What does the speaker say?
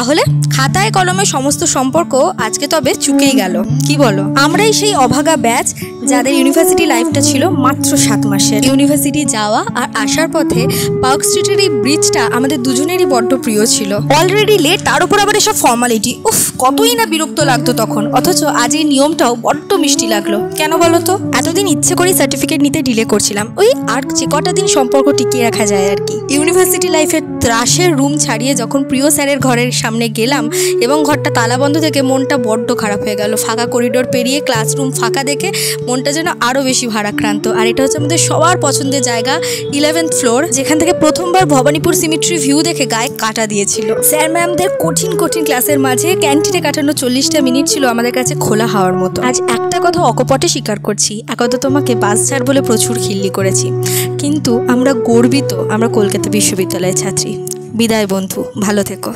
তাহলে খাতায় কলমে সমস্ত সম্পর্ক আজকে তবে চুকেই গেল। কি বলো? আমরাই সেই অভাগা ব্যাচ যাদের ইউনিভার্সিটি লাইফটা ছিল মাত্র সাত মাসের। ইউনিভার্সিটি যাওয়া আর আসার পথে পার্ক স্ট্রিটের এই ব্রিজটা আমাদের দুজনেরই বড্ড প্রিয় ছিল। অলরেডি লেট তার উপর আবার এসব ফর্মালিটি উফ, কতই না বিরক্ত লাগতো তখন। অথচ আজ এই নিয়মটাও বড্ড মিষ্টি লাগল। কেন বলো তো? এতদিন ইচ্ছে করেই সার্টিফিকেট নিতে ডিলে করছিলাম। ওই আর যে কটা দিন সম্পর্ক টিকিয়ে রাখা যায় আর কি। ইউনিভার্সিটি লাইফের ত্রাসের রুম ছাড়িয়ে যখন প্রিয় স্যারের ঘরের সামনে গেলাম এবং ঘরটা তালা বন্ধ থেকে মনটা বড্ড খারাপ হয়ে গেল। ফাঁকা করিডোর পেরিয়ে ক্লাসরুম ফাঁকা দেখে মনটা যেন আরও বেশি ভারাক্রান্ত। আর এটা হচ্ছে আমাদের সবার পছন্দের জায়গা ইলেভেন্থ ফ্লোর যেখান থেকে প্রথমবার ভবানীপুর সিমিট্রি ভিউ দেখে গায়ে কাটা দিয়েছিল। স্যার ম্যামদের কঠিন কঠিন ক্লাসের মাঝে ক্যান্টিনে কাটানো চল্লিশটা মিনিট ছিল আমাদের কাছে খোলা হওয়ার মতো। আজ একটা কথা অকপটে স্বীকার করছি, একদা তোমাকে বাস ছাড় বলে প্রচুর খিল্লি করেছি। কিন্তু আমরা গর্বিত, আমরা কলকাতা বিশ্ববিদ্যালয়ের ছাত্রী। বিদায় বন্ধু, ভালো থেকো।